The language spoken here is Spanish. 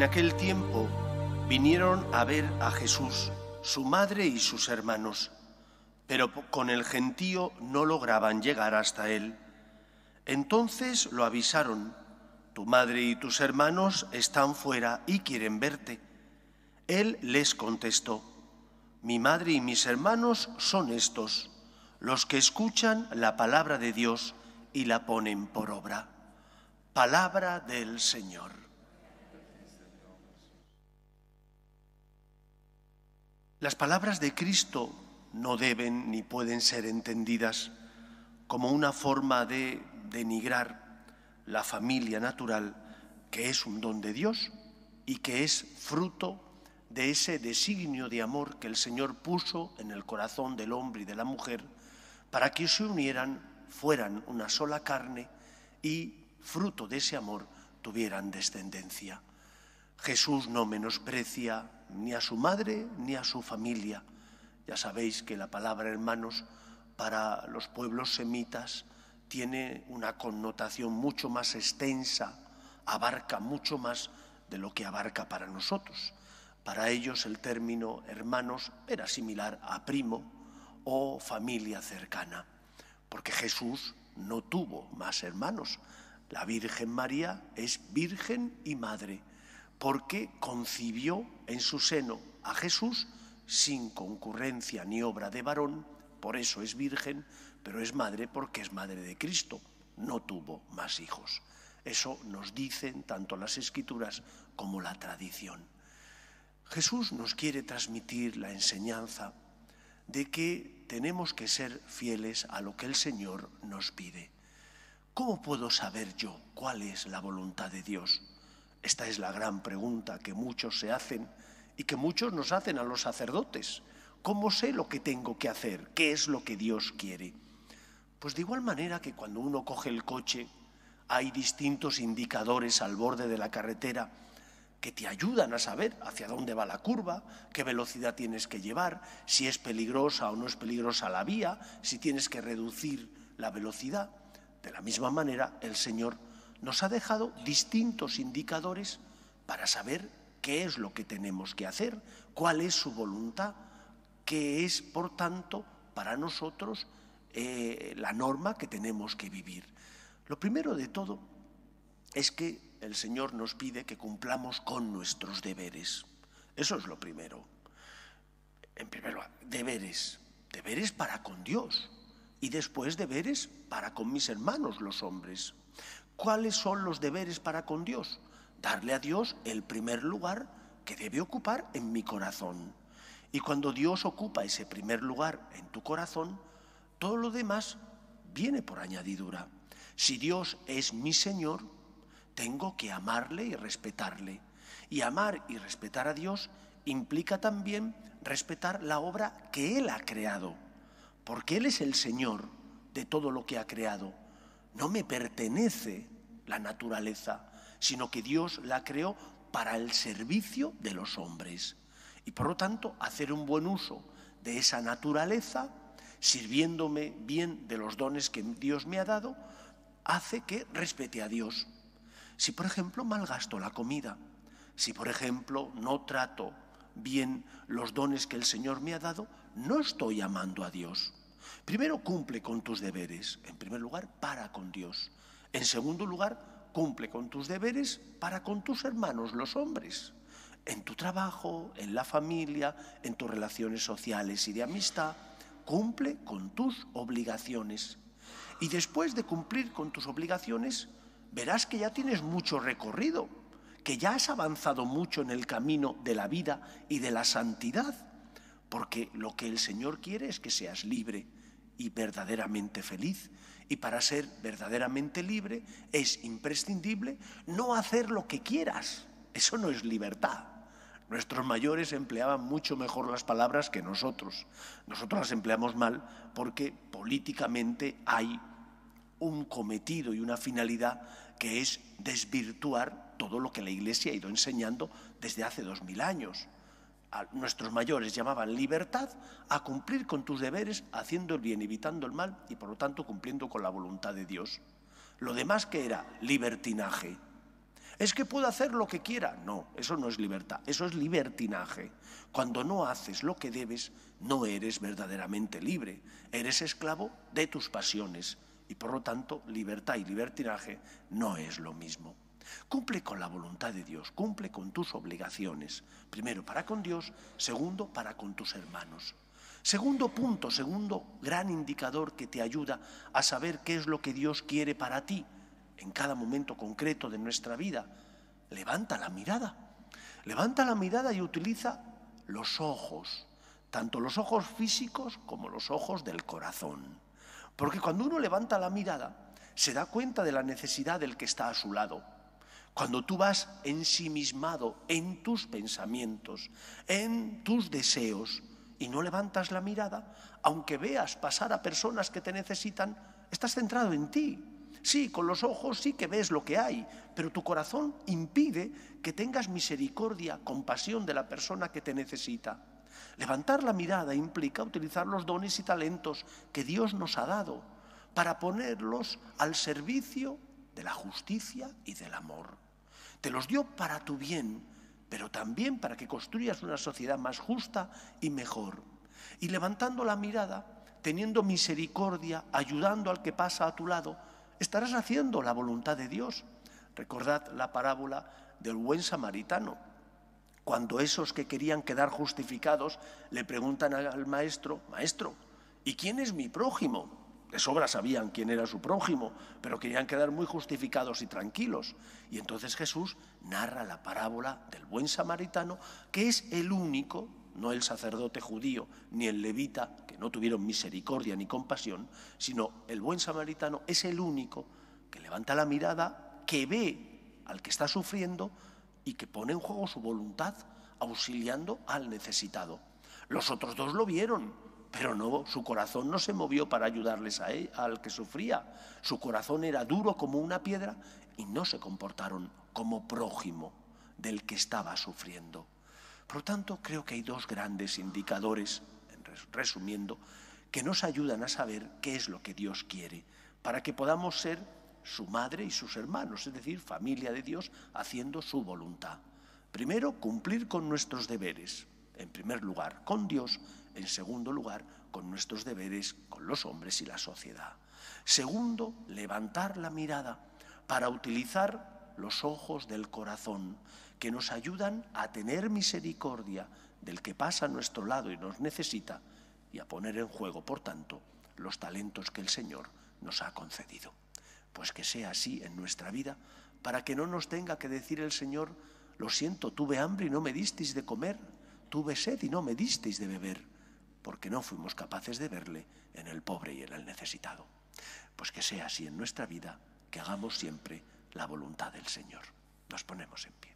En aquel tiempo vinieron a ver a Jesús, su madre y sus hermanos, pero con el gentío no lograban llegar hasta él. Entonces lo avisaron, tu madre y tus hermanos están fuera y quieren verte. Él les contestó, mi madre y mis hermanos son estos, los que escuchan la palabra de Dios y la ponen por obra. Palabra del Señor. Las palabras de Cristo no deben ni pueden ser entendidas como una forma de denigrar la familia natural, que es un don de Dios y que es fruto de ese designio de amor que el Señor puso en el corazón del hombre y de la mujer para que se unieran, fueran una sola carne y, fruto de ese amor, tuvieran descendencia. Jesús no menosprecia ni a su madre ni a su familia. Ya sabéis que la palabra hermanos para los pueblos semitas tiene una connotación mucho más extensa, abarca mucho más de lo que abarca para nosotros. Para ellos el término hermanos era similar a primo o familia cercana, porque Jesús no tuvo más hermanos. La Virgen María es virgen y madre porque concibió en su seno a Jesús sin concurrencia ni obra de varón, por eso es virgen, pero es madre porque es madre de Cristo, no tuvo más hijos. Eso nos dicen tanto las escrituras como la tradición. Jesús nos quiere transmitir la enseñanza de que tenemos que ser fieles a lo que el Señor nos pide. ¿Cómo puedo saber yo cuál es la voluntad de Dios? Esta es la gran pregunta que muchos se hacen y que muchos nos hacen a los sacerdotes. ¿Cómo sé lo que tengo que hacer? ¿Qué es lo que Dios quiere? Pues de igual manera que cuando uno coge el coche hay distintos indicadores al borde de la carretera que te ayudan a saber hacia dónde va la curva, qué velocidad tienes que llevar, si es peligrosa o no es peligrosa la vía, si tienes que reducir la velocidad. De la misma manera, el Señor nos ha dejado distintos indicadores para saber qué es lo que tenemos que hacer, cuál es su voluntad, qué es, por tanto, para nosotros eh, la norma que tenemos que vivir. Lo primero de todo es que el Señor nos pide que cumplamos con nuestros deberes. Eso es lo primero. En primer lugar, deberes. Deberes para con Dios y después deberes para con mis hermanos los hombres. ¿Cuáles son los deberes para con Dios? Darle a Dios el primer lugar que debe ocupar en mi corazón. Y cuando Dios ocupa ese primer lugar en tu corazón, todo lo demás viene por añadidura. Si Dios es mi Señor, tengo que amarle y respetarle. Y amar y respetar a Dios implica también respetar la obra que Él ha creado, porque Él es el Señor de todo lo que ha creado no me pertenece la naturaleza, sino que Dios la creó para el servicio de los hombres. Y por lo tanto, hacer un buen uso de esa naturaleza, sirviéndome bien de los dones que Dios me ha dado, hace que respete a Dios. Si, por ejemplo, malgasto la comida, si, por ejemplo, no trato bien los dones que el Señor me ha dado, no estoy amando a Dios. Primero, cumple con tus deberes. En primer lugar, para con Dios. En segundo lugar, cumple con tus deberes para con tus hermanos, los hombres. En tu trabajo, en la familia, en tus relaciones sociales y de amistad, cumple con tus obligaciones. Y después de cumplir con tus obligaciones, verás que ya tienes mucho recorrido, que ya has avanzado mucho en el camino de la vida y de la santidad, porque lo que el Señor quiere es que seas libre y verdaderamente feliz. Y para ser verdaderamente libre es imprescindible no hacer lo que quieras. Eso no es libertad. Nuestros mayores empleaban mucho mejor las palabras que nosotros. Nosotros las empleamos mal porque políticamente hay un cometido y una finalidad que es desvirtuar todo lo que la Iglesia ha ido enseñando desde hace dos mil años nuestros mayores llamaban libertad a cumplir con tus deberes haciendo el bien, evitando el mal y por lo tanto cumpliendo con la voluntad de Dios. Lo demás que era libertinaje. Es que puedo hacer lo que quiera. No, eso no es libertad, eso es libertinaje. Cuando no haces lo que debes, no eres verdaderamente libre, eres esclavo de tus pasiones y por lo tanto libertad y libertinaje no es lo mismo. Cumple con la voluntad de Dios, cumple con tus obligaciones, primero para con Dios, segundo para con tus hermanos. Segundo punto, segundo gran indicador que te ayuda a saber qué es lo que Dios quiere para ti en cada momento concreto de nuestra vida. Levanta la mirada. Levanta la mirada y utiliza los ojos, tanto los ojos físicos como los ojos del corazón. Porque cuando uno levanta la mirada, se da cuenta de la necesidad del que está a su lado. Cuando tú vas ensimismado en tus pensamientos, en tus deseos, y no levantas la mirada, aunque veas pasar a personas que te necesitan, estás centrado en ti. Sí, con los ojos sí que ves lo que hay, pero tu corazón impide que tengas misericordia, compasión de la persona que te necesita. Levantar la mirada implica utilizar los dones y talentos que Dios nos ha dado para ponerlos al servicio de la justicia y del amor. Te los dio para tu bien, pero también para que construyas una sociedad más justa y mejor. Y levantando la mirada, teniendo misericordia, ayudando al que pasa a tu lado, estarás haciendo la voluntad de Dios. Recordad la parábola del buen samaritano. Cuando esos que querían quedar justificados le preguntan al maestro, maestro, ¿y quién es mi prójimo? De sobra sabían quién era su prójimo, pero querían quedar muy justificados y tranquilos. Y entonces Jesús narra la parábola del buen samaritano, que es el único, no el sacerdote judío ni el levita, que no tuvieron misericordia ni compasión, sino el buen samaritano es el único que levanta la mirada, que ve al que está sufriendo y que pone en juego su voluntad auxiliando al necesitado. Los otros dos lo vieron, pero no, su corazón no se movió para ayudarles a él, al que sufría. Su corazón era duro como una piedra y no se comportaron como prójimo del que estaba sufriendo. Por lo tanto, creo que hay dos grandes indicadores, resumiendo, que nos ayudan a saber qué es lo que Dios quiere, para que podamos ser su madre y sus hermanos, es decir, familia de Dios, haciendo su voluntad. Primero, cumplir con nuestros deberes, en primer lugar, con Dios en segundo lugar, con nuestros deberes con los hombres y la sociedad. Segundo, levantar la mirada para utilizar los ojos del corazón que nos ayudan a tener misericordia del que pasa a nuestro lado y nos necesita y a poner en juego, por tanto, los talentos que el Señor nos ha concedido. Pues que sea así en nuestra vida, para que no nos tenga que decir el Señor, lo siento, tuve hambre y no me disteis de comer, tuve sed y no me disteis de beber porque no fuimos capaces de verle en el pobre y en el necesitado. Pues que sea así en nuestra vida, que hagamos siempre la voluntad del Señor. Nos ponemos en pie.